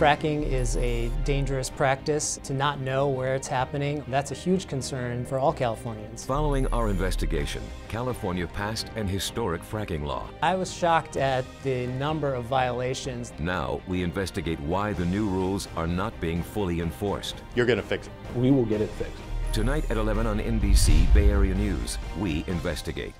Fracking is a dangerous practice. To not know where it's happening, that's a huge concern for all Californians. Following our investigation, California passed an historic fracking law. I was shocked at the number of violations. Now we investigate why the new rules are not being fully enforced. You're going to fix it. We will get it fixed. Tonight at 11 on NBC Bay Area News, we investigate.